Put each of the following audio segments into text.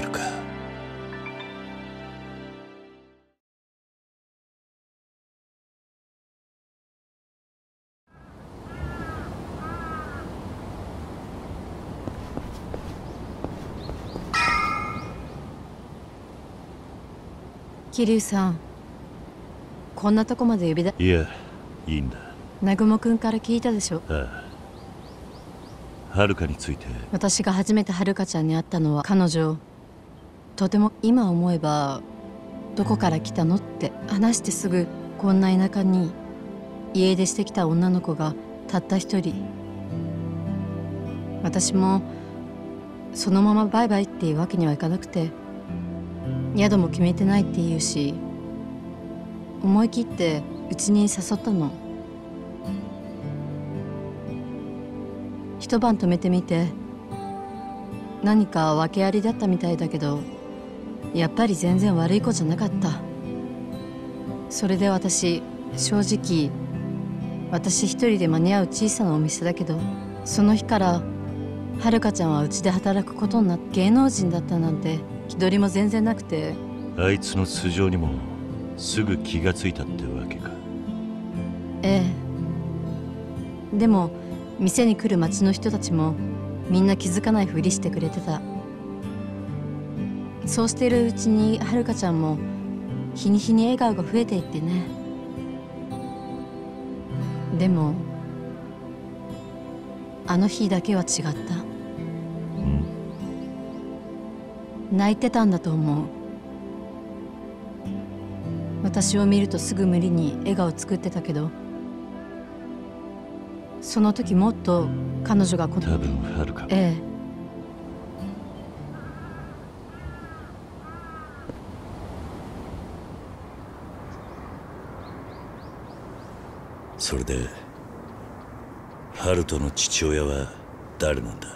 るか。桐生さんこんなとこまで呼び出いやいいんだ。南雲くんから聞いたでしょ？ああはるかについて。私が初めてはるかちゃんに会ったのは彼女。とても今思えばどこから来たのって話してすぐこんな田舎に家出してきた女の子がたった一人。私もそのままバイバイっていうわけにはいかなくて宿も決めてないって言うし思い切ってうちに誘ったの。一晩泊めてみて。何か訳ありだったみたいだけどやっぱり全然悪い子じゃなかった。それで私正直私一人で間に合う小さなお店だけどその日からはるかちゃんはうちで働くことになって芸能人だったなんて気取りも全然なくて。あいつの素性にもすぐ気がついたってわけか。ええ。でも店に来る町の人たちもみんな気づかないふりしてくれてた。そうしているうちにはるかちゃんも日に日に笑顔が増えていってね。でもあの日だけは違った。泣いてたんだと思う。私を見るとすぐ無理に笑顔作ってたけどその時もっと彼女がこ多分はるかええ。それでハルトの父親は誰なんだ？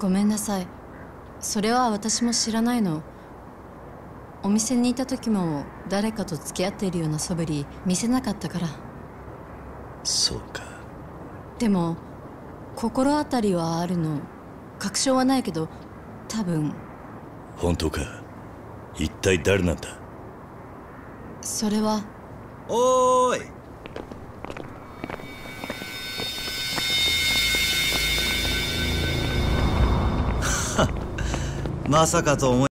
ごめんなさい。それは私も知らないの。お店にいた時も誰かと付き合っているような素振り見せなかったから。そうかでも心当たりはあるの。確証はないけど多分。本当か？一体誰なんだ？それは。おーい。まさかと思い